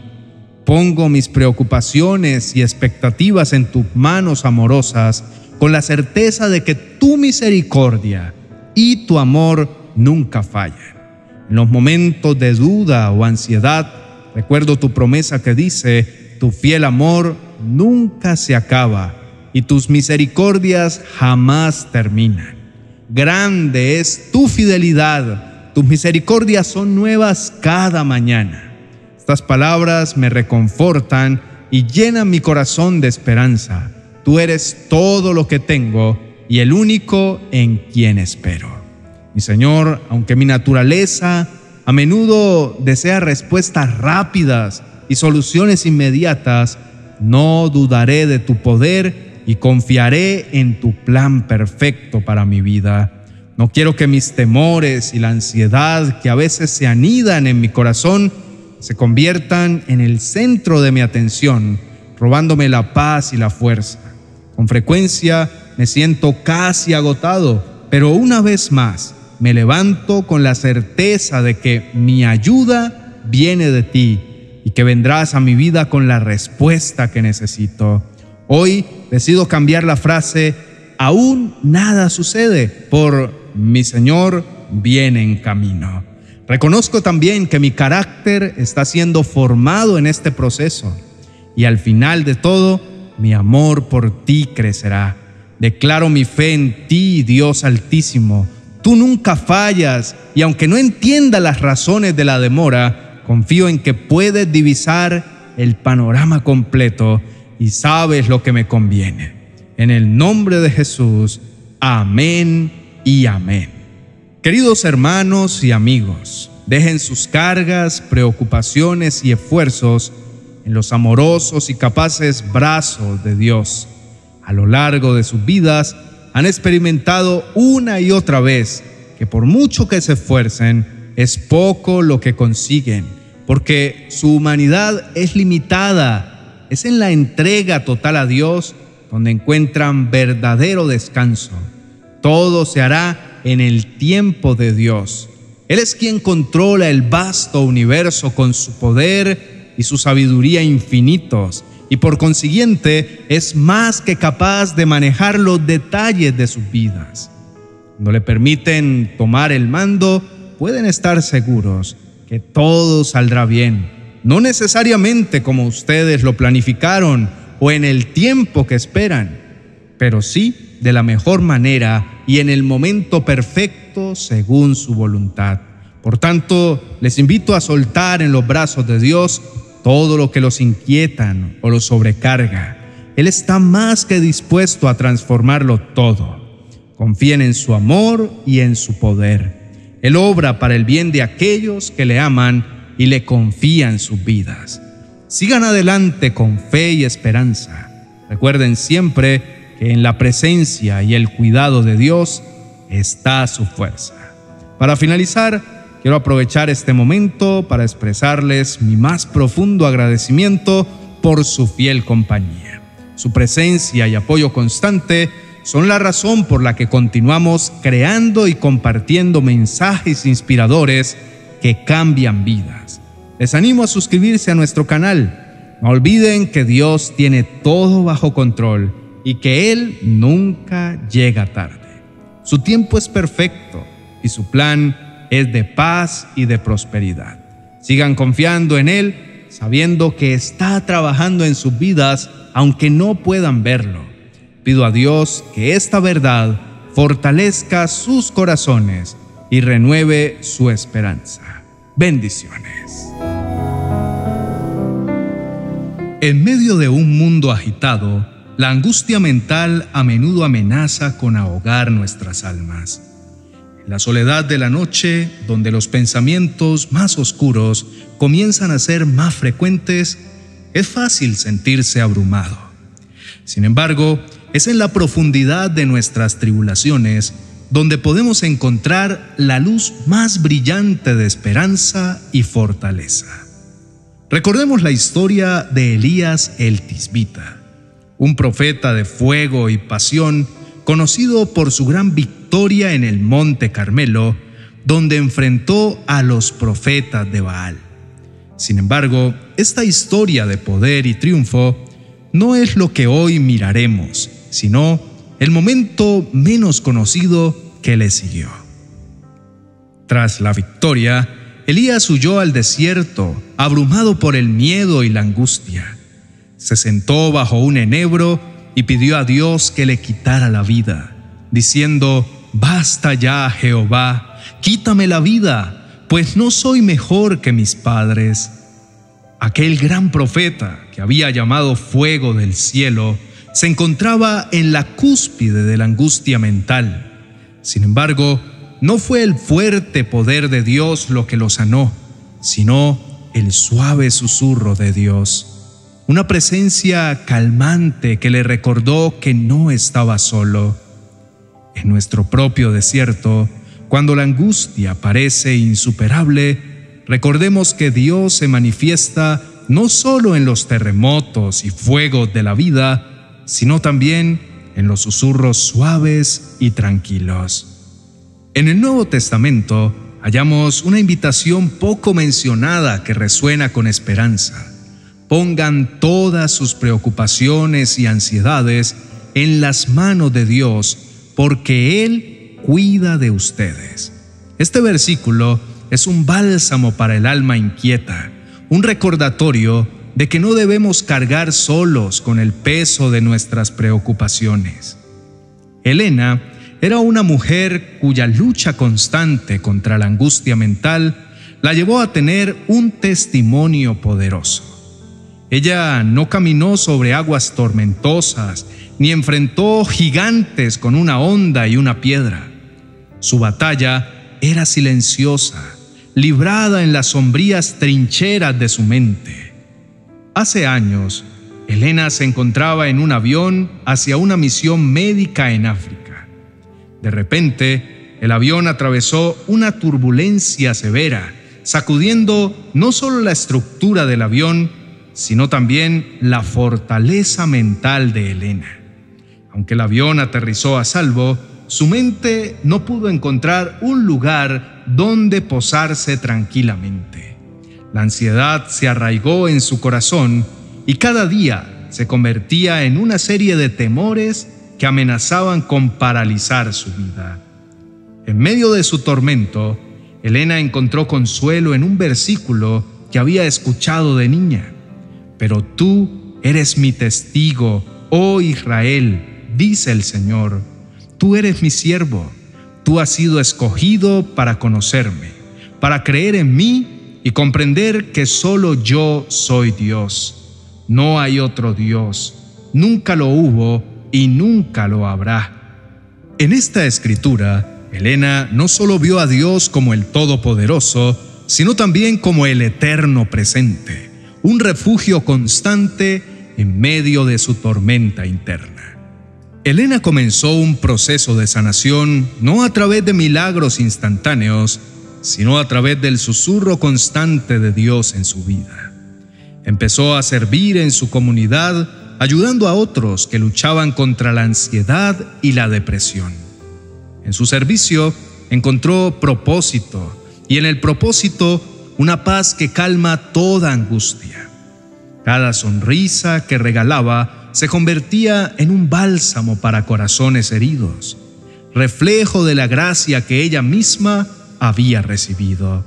Pongo mis preocupaciones y expectativas en tus manos amorosas con la certeza de que tu misericordia y tu amor nunca fallan. En los momentos de duda o ansiedad, recuerdo tu promesa que dice, tu fiel amor nunca se acaba y tus misericordias jamás terminan. Grande es tu fidelidad, tus misericordias son nuevas cada mañana. Estas palabras me reconfortan y llenan mi corazón de esperanza. Tú eres todo lo que tengo y el único en quien espero. Mi Señor, aunque mi naturaleza a menudo desea respuestas rápidas y soluciones inmediatas, no dudaré de tu poder y confiaré en tu plan perfecto para mi vida. No quiero que mis temores y la ansiedad que a veces se anidan en mi corazón se conviertan en el centro de mi atención, robándome la paz y la fuerza. Con frecuencia me siento casi agotado, pero una vez más me levanto con la certeza de que mi ayuda viene de ti y que vendrás a mi vida con la respuesta que necesito. Hoy decido cambiar la frase aún nada sucede por mi Señor viene en camino. Reconozco también que mi carácter está siendo formado en este proceso y al final de todo mi amor por ti crecerá. Declaro mi fe en ti, Dios Altísimo. Tú nunca fallas y aunque no entienda las razones de la demora, confío en que puedes divisar el panorama completo y sabes lo que me conviene. En el nombre de Jesús, amén y amén. Queridos hermanos y amigos, dejen sus cargas, preocupaciones y esfuerzos en los amorosos y capaces brazos de Dios a lo largo de sus vidas han experimentado una y otra vez que por mucho que se esfuercen, es poco lo que consiguen, porque su humanidad es limitada. Es en la entrega total a Dios donde encuentran verdadero descanso. Todo se hará en el tiempo de Dios. Él es quien controla el vasto universo con su poder y su sabiduría infinitos y por consiguiente es más que capaz de manejar los detalles de sus vidas. Cuando le permiten tomar el mando, pueden estar seguros que todo saldrá bien, no necesariamente como ustedes lo planificaron o en el tiempo que esperan, pero sí de la mejor manera y en el momento perfecto según su voluntad. Por tanto, les invito a soltar en los brazos de Dios todo lo que los inquietan o los sobrecarga. Él está más que dispuesto a transformarlo todo. Confíen en su amor y en su poder. Él obra para el bien de aquellos que le aman y le confían sus vidas. Sigan adelante con fe y esperanza. Recuerden siempre que en la presencia y el cuidado de Dios está su fuerza. Para finalizar, Quiero aprovechar este momento para expresarles mi más profundo agradecimiento por su fiel compañía. Su presencia y apoyo constante son la razón por la que continuamos creando y compartiendo mensajes inspiradores que cambian vidas. Les animo a suscribirse a nuestro canal. No olviden que Dios tiene todo bajo control y que Él nunca llega tarde. Su tiempo es perfecto y su plan es de paz y de prosperidad. Sigan confiando en Él, sabiendo que está trabajando en sus vidas, aunque no puedan verlo. Pido a Dios que esta verdad fortalezca sus corazones y renueve su esperanza. Bendiciones. En medio de un mundo agitado, la angustia mental a menudo amenaza con ahogar nuestras almas la soledad de la noche, donde los pensamientos más oscuros comienzan a ser más frecuentes, es fácil sentirse abrumado. Sin embargo, es en la profundidad de nuestras tribulaciones donde podemos encontrar la luz más brillante de esperanza y fortaleza. Recordemos la historia de Elías el Tisbita, un profeta de fuego y pasión conocido por su gran victoria en el Monte Carmelo, donde enfrentó a los profetas de Baal. Sin embargo, esta historia de poder y triunfo no es lo que hoy miraremos, sino el momento menos conocido que le siguió. Tras la victoria, Elías huyó al desierto, abrumado por el miedo y la angustia. Se sentó bajo un enebro y pidió a Dios que le quitara la vida, diciendo, Basta ya, Jehová, quítame la vida, pues no soy mejor que mis padres. Aquel gran profeta que había llamado fuego del cielo se encontraba en la cúspide de la angustia mental. Sin embargo, no fue el fuerte poder de Dios lo que lo sanó, sino el suave susurro de Dios una presencia calmante que le recordó que no estaba solo. En nuestro propio desierto, cuando la angustia parece insuperable, recordemos que Dios se manifiesta no solo en los terremotos y fuegos de la vida, sino también en los susurros suaves y tranquilos. En el Nuevo Testamento hallamos una invitación poco mencionada que resuena con esperanza pongan todas sus preocupaciones y ansiedades en las manos de Dios, porque Él cuida de ustedes. Este versículo es un bálsamo para el alma inquieta, un recordatorio de que no debemos cargar solos con el peso de nuestras preocupaciones. Elena era una mujer cuya lucha constante contra la angustia mental la llevó a tener un testimonio poderoso. Ella no caminó sobre aguas tormentosas, ni enfrentó gigantes con una onda y una piedra. Su batalla era silenciosa, librada en las sombrías trincheras de su mente. Hace años, Elena se encontraba en un avión hacia una misión médica en África. De repente, el avión atravesó una turbulencia severa, sacudiendo no solo la estructura del avión, sino también la fortaleza mental de Elena. Aunque el avión aterrizó a salvo, su mente no pudo encontrar un lugar donde posarse tranquilamente. La ansiedad se arraigó en su corazón y cada día se convertía en una serie de temores que amenazaban con paralizar su vida. En medio de su tormento, Elena encontró consuelo en un versículo que había escuchado de niña. Pero tú eres mi testigo, oh Israel, dice el Señor. Tú eres mi siervo, tú has sido escogido para conocerme, para creer en mí y comprender que solo yo soy Dios. No hay otro Dios, nunca lo hubo y nunca lo habrá. En esta escritura, Elena no solo vio a Dios como el Todopoderoso, sino también como el Eterno presente un refugio constante en medio de su tormenta interna. Elena comenzó un proceso de sanación no a través de milagros instantáneos, sino a través del susurro constante de Dios en su vida. Empezó a servir en su comunidad, ayudando a otros que luchaban contra la ansiedad y la depresión. En su servicio encontró propósito y en el propósito una paz que calma toda angustia. Cada sonrisa que regalaba se convertía en un bálsamo para corazones heridos, reflejo de la gracia que ella misma había recibido.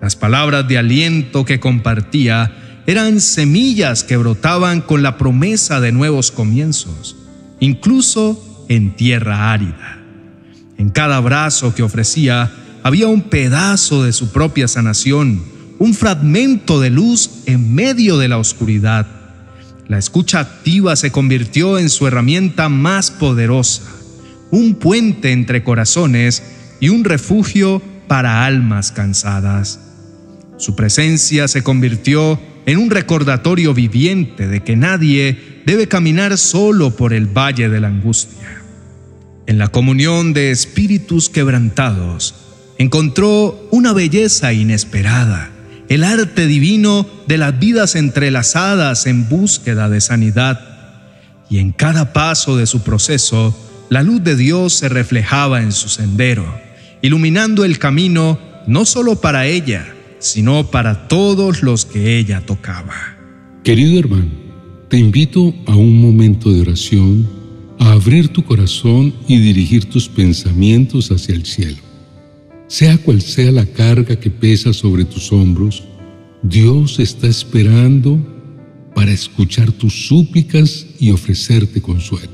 Las palabras de aliento que compartía eran semillas que brotaban con la promesa de nuevos comienzos, incluso en tierra árida. En cada abrazo que ofrecía, había un pedazo de su propia sanación, un fragmento de luz en medio de la oscuridad. La escucha activa se convirtió en su herramienta más poderosa, un puente entre corazones y un refugio para almas cansadas. Su presencia se convirtió en un recordatorio viviente de que nadie debe caminar solo por el valle de la angustia. En la comunión de espíritus quebrantados, encontró una belleza inesperada, el arte divino de las vidas entrelazadas en búsqueda de sanidad. Y en cada paso de su proceso, la luz de Dios se reflejaba en su sendero, iluminando el camino no solo para ella, sino para todos los que ella tocaba. Querido hermano, te invito a un momento de oración, a abrir tu corazón y dirigir tus pensamientos hacia el cielo. Sea cual sea la carga que pesa sobre tus hombros, Dios está esperando para escuchar tus súplicas y ofrecerte consuelo.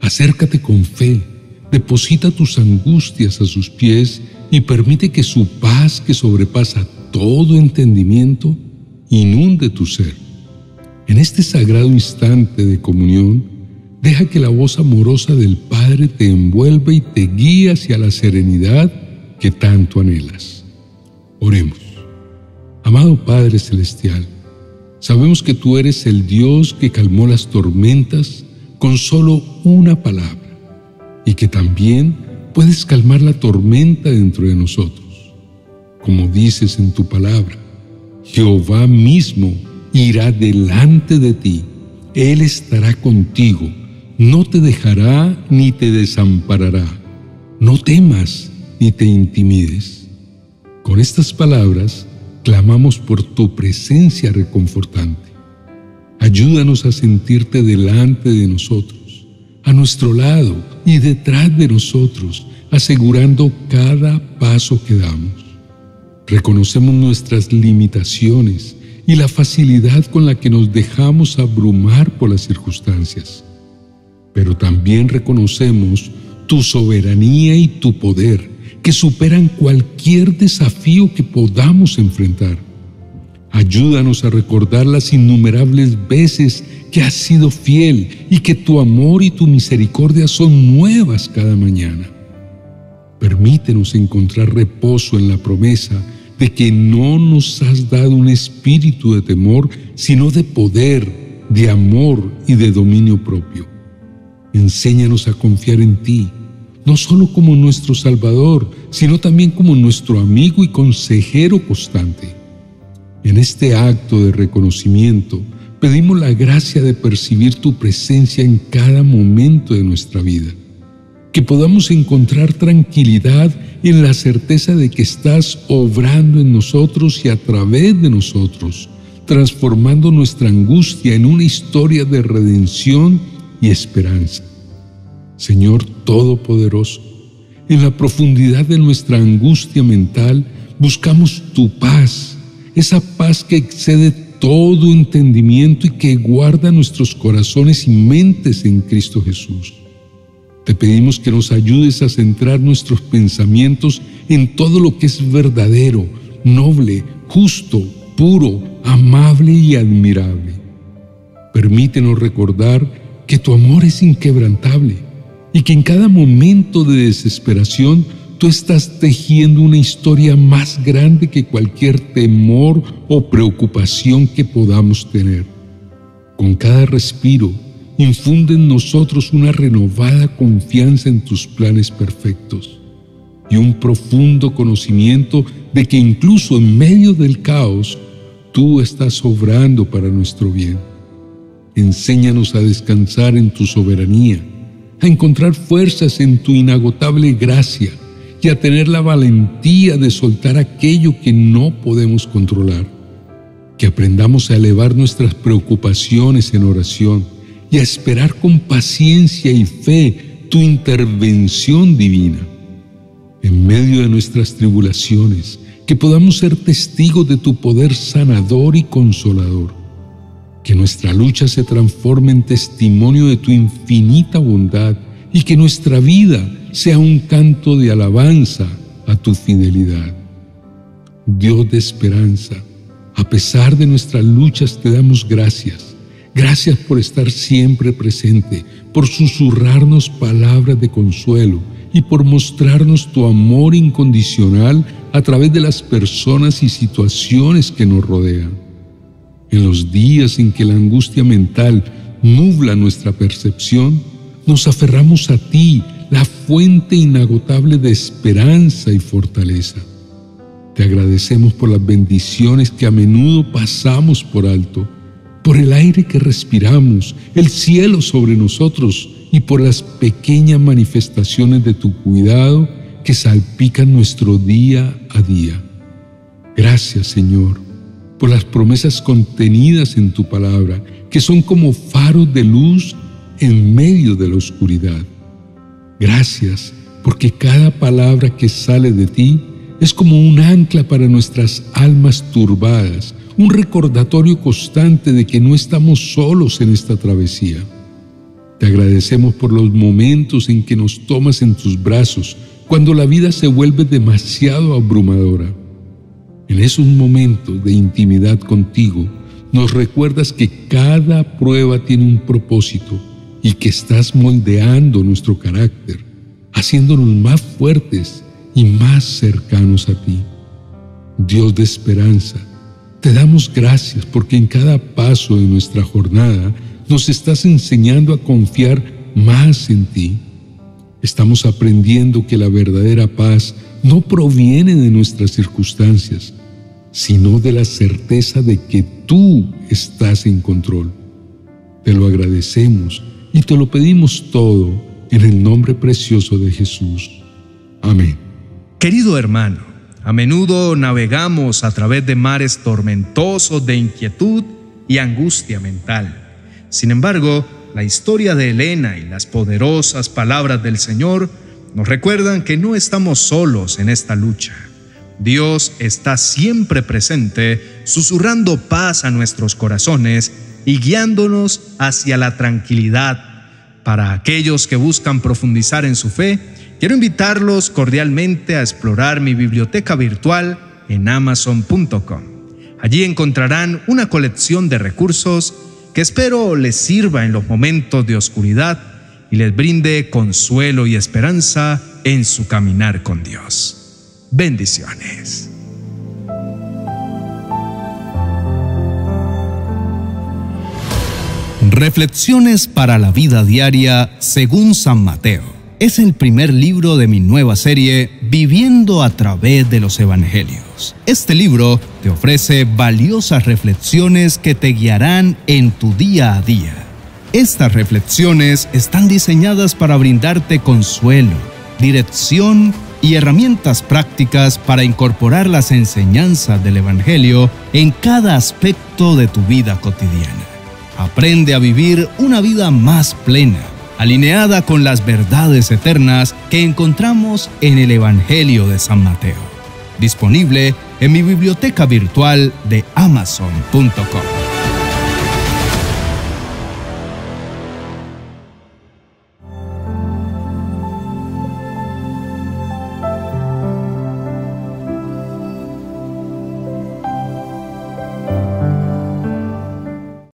Acércate con fe, deposita tus angustias a sus pies y permite que su paz que sobrepasa todo entendimiento inunde tu ser. En este sagrado instante de comunión, deja que la voz amorosa del Padre te envuelva y te guíe hacia la serenidad que tanto anhelas. Oremos. Amado Padre Celestial, sabemos que tú eres el Dios que calmó las tormentas con solo una palabra y que también puedes calmar la tormenta dentro de nosotros. Como dices en tu palabra, Jehová mismo irá delante de ti, Él estará contigo, no te dejará ni te desamparará. No temas, ni te intimides. Con estas palabras clamamos por tu presencia reconfortante. Ayúdanos a sentirte delante de nosotros, a nuestro lado y detrás de nosotros, asegurando cada paso que damos. Reconocemos nuestras limitaciones y la facilidad con la que nos dejamos abrumar por las circunstancias. pero también reconocemos tu soberanía y tu poder, que superan cualquier desafío que podamos enfrentar. Ayúdanos a recordar las innumerables veces que has sido fiel y que tu amor y tu misericordia son nuevas cada mañana. Permítenos encontrar reposo en la promesa de que no nos has dado un espíritu de temor, sino de poder, de amor y de dominio propio. Enséñanos a confiar en ti, no solo como nuestro Salvador, sino también como nuestro amigo y consejero constante. En este acto de reconocimiento, pedimos la gracia de percibir tu presencia en cada momento de nuestra vida, que podamos encontrar tranquilidad en la certeza de que estás obrando en nosotros y a través de nosotros, transformando nuestra angustia en una historia de redención y esperanza. Señor Todopoderoso, en la profundidad de nuestra angustia mental buscamos tu paz esa paz que excede todo entendimiento y que guarda nuestros corazones y mentes en Cristo Jesús. Te pedimos que nos ayudes a centrar nuestros pensamientos en todo lo que es verdadero, noble, justo, puro, amable y admirable. Permítenos recordar que tu amor es inquebrantable y que en cada momento de desesperación tú estás tejiendo una historia más grande que cualquier temor o preocupación que podamos tener. Con cada respiro, infunde en nosotros una renovada confianza en tus planes perfectos y un profundo conocimiento de que incluso en medio del caos, tú estás obrando para nuestro bien. Enséñanos a descansar en tu soberanía, a encontrar fuerzas en tu inagotable gracia, y a tener la valentía de soltar aquello que no podemos controlar. Que aprendamos a elevar nuestras preocupaciones en oración y a esperar con paciencia y fe tu intervención divina. En medio de nuestras tribulaciones, que podamos ser testigos de tu poder sanador y consolador. Que nuestra lucha se transforme en testimonio de tu infinita bondad y que nuestra vida sea un canto de alabanza a tu fidelidad. Dios de esperanza, a pesar de nuestras luchas te damos gracias. Gracias por estar siempre presente, por susurrarnos palabras de consuelo y por mostrarnos tu amor incondicional a través de las personas y situaciones que nos rodean. En los días en que la angustia mental nubla nuestra percepción, nos aferramos a ti la fuente inagotable de esperanza y fortaleza. Te agradecemos por las bendiciones que a menudo pasamos por alto, por el aire que respiramos, el cielo sobre nosotros y por las pequeñas manifestaciones de tu cuidado que salpican nuestro día a día. Gracias, Señor, por las promesas contenidas en tu palabra, que son como faros de luz en medio de la oscuridad. Gracias, porque cada palabra que sale de ti es como un ancla para nuestras almas turbadas, un recordatorio constante de que no estamos solos en esta travesía. Te agradecemos por los momentos en que nos tomas en tus brazos, cuando la vida se vuelve demasiado abrumadora. En esos momentos de intimidad contigo, nos recuerdas que cada prueba tiene un propósito y que estás moldeando nuestro carácter, haciéndonos más fuertes y más cercanos a ti. Dios de esperanza, te damos gracias porque en cada paso de nuestra jornada nos estás enseñando a confiar más en ti. Estamos aprendiendo que la verdadera paz no proviene de nuestras circunstancias, sino de la certeza de que tú estás en control. Te lo agradecemos y te lo pedimos todo en el nombre precioso de Jesús. Amén. Querido hermano, a menudo navegamos a través de mares tormentosos de inquietud y angustia mental. Sin embargo, la historia de Elena y las poderosas palabras del Señor nos recuerdan que no estamos solos en esta lucha. Dios está siempre presente, susurrando paz a nuestros corazones y guiándonos hacia la tranquilidad, Para aquellos que buscan profundizar en su fe, quiero invitarlos cordialmente a explorar mi biblioteca virtual en amazon.com. Allí encontrarán una colección de recursos que espero les sirva en los momentos de oscuridad y les brinde consuelo y esperanza en su caminar con Dios. Bendiciones. Reflexiones para la vida diaria según San Mateo. Es el primer libro de mi nueva serie Viviendo a través de los Evangelios. Este libro te ofrece valiosas reflexiones que te guiarán en tu día a día. Estas reflexiones están diseñadas para brindarte consuelo, dirección y herramientas prácticas para incorporar las enseñanzas del Evangelio en cada aspecto de tu vida cotidiana. Aprende a vivir una vida más plena, alineada con las verdades eternas que encontramos en el Evangelio de San Mateo. Disponible en mi biblioteca virtual de amazon.com.